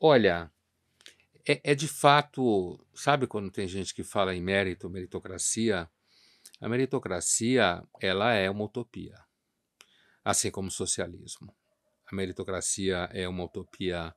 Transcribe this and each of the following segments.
Olha, é, é de fato, sabe quando tem gente que fala em mérito, meritocracia? A meritocracia, ela é uma utopia, assim como o socialismo. A meritocracia é uma utopia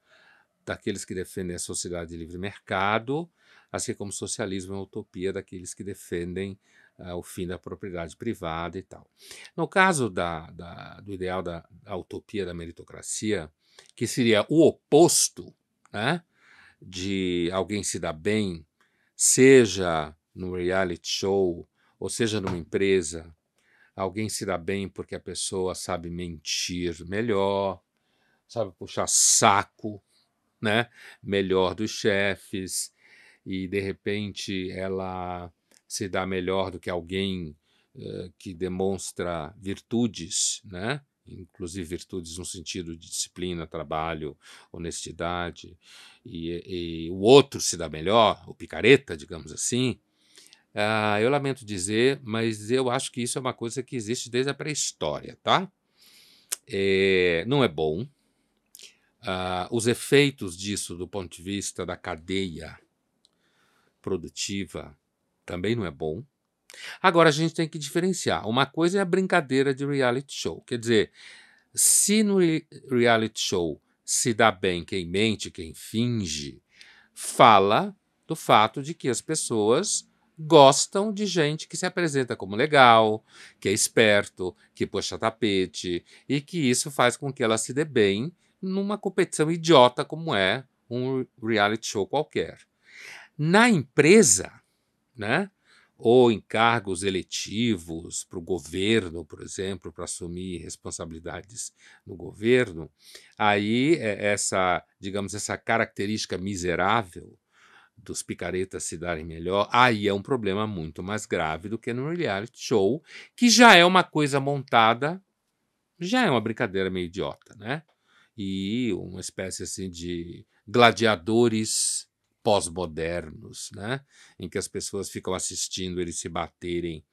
daqueles que defendem a sociedade de livre mercado, assim como o socialismo é uma utopia daqueles que defendem uh, o fim da propriedade privada e tal. No caso da, da, do ideal da, da, utopia da meritocracia, que seria o oposto né, de alguém se dar bem, seja no reality show, ou seja numa empresa, alguém se dá bem porque a pessoa sabe mentir melhor, sabe puxar saco, né, melhor dos chefes, e de repente ela se dá melhor do que alguém uh, que demonstra virtudes, né? Inclusive virtudes no sentido de disciplina, trabalho, honestidade, e, e o outro se dá melhor, o picareta, digamos assim. Uh, eu lamento dizer, mas eu acho que isso é uma coisa que existe desde a pré-história, tá? É, não é bom. Uh, os efeitos disso, do ponto de vista da cadeia produtiva, também não é bom. Agora a gente tem que diferenciar. Uma coisa é a brincadeira de reality show. Quer dizer, se no reality show se dá bem quem mente, quem finge, fala do fato de que as pessoas gostam de gente que se apresenta como legal, que é esperto, que puxa tapete, e que isso faz com que ela se dê bem numa competição idiota como é um reality show qualquer. Na empresa, né? Ou em cargos eletivos para o governo, por exemplo, para assumir responsabilidades no governo, aí é essa, digamos, essa característica miserável dos picaretas se darem melhor, aí é um problema muito mais grave do que no reality show, que já é uma coisa montada, já é uma brincadeira meio idiota, né? E uma espécie assim de gladiadores pós-modernos, né? em que as pessoas ficam assistindo eles se baterem,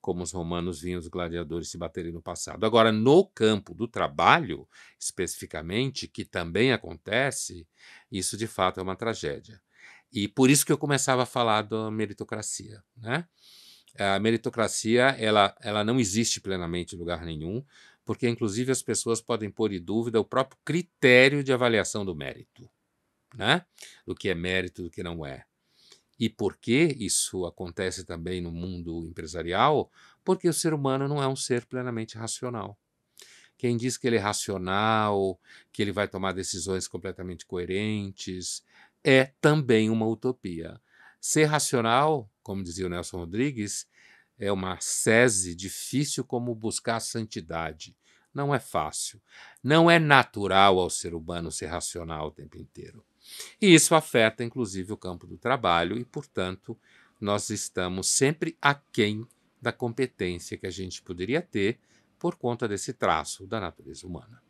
como os romanos vinham os gladiadores se baterem no passado. Agora, no campo do trabalho, especificamente, que também acontece, isso de fato é uma tragédia. E por isso que eu começava a falar da meritocracia. Né? A meritocracia ela, ela não existe plenamente em lugar nenhum, porque inclusive as pessoas podem pôr em dúvida o próprio critério de avaliação do mérito né? do que é mérito, do que não é. E por que isso acontece também no mundo empresarial? Porque o ser humano não é um ser plenamente racional. Quem diz que ele é racional, que ele vai tomar decisões completamente coerentes, é também uma utopia. Ser racional, como dizia o Nelson Rodrigues, é uma sese difícil como buscar a santidade. Não é fácil. Não é natural ao ser humano ser racional o tempo inteiro. E isso afeta, inclusive, o campo do trabalho e, portanto, nós estamos sempre aquém da competência que a gente poderia ter por conta desse traço da natureza humana.